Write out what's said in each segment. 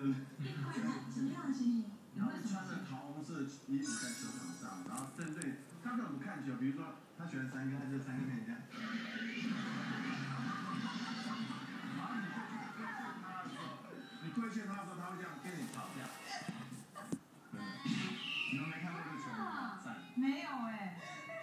什么样的声音？然后穿着桃红色衣服在球场上，然后针对刚才我们看球，比如说他选三个他就三个变一下？然后你推见他的时候，你跪见他的时候，他会这样跟你吵架。对，你们没看过这个球吗？没有哎，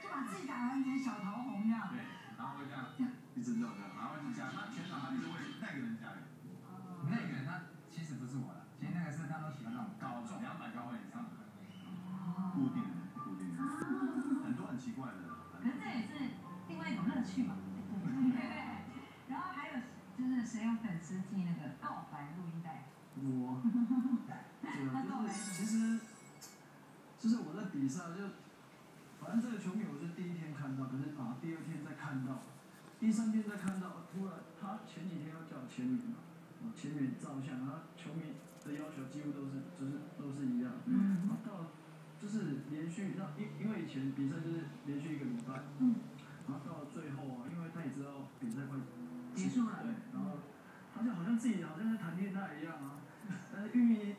就把自己打扮成小桃红这样。对，然后会这样，一直走，然后会讲那。上两百张位以上的，固定的，固定的，很多很奇怪的。可能这也是另外一种乐趣嘛。对。然后还有就是谁有粉丝寄那个告白录音带？我。他告白。其实，就是我在比赛就。反正这个球迷我是第一天看到，可是啊，第二天再看到，第三天再看到，突然他前几天要叫签名嘛，签名照相，然后球迷的要求几乎都是就是续，那因因为以前比赛就是连续一个礼拜，嗯，然后到了最后啊，因为他也知道比赛快结束了对，然后他就好像自己好像在谈恋爱一样啊，但是玉米，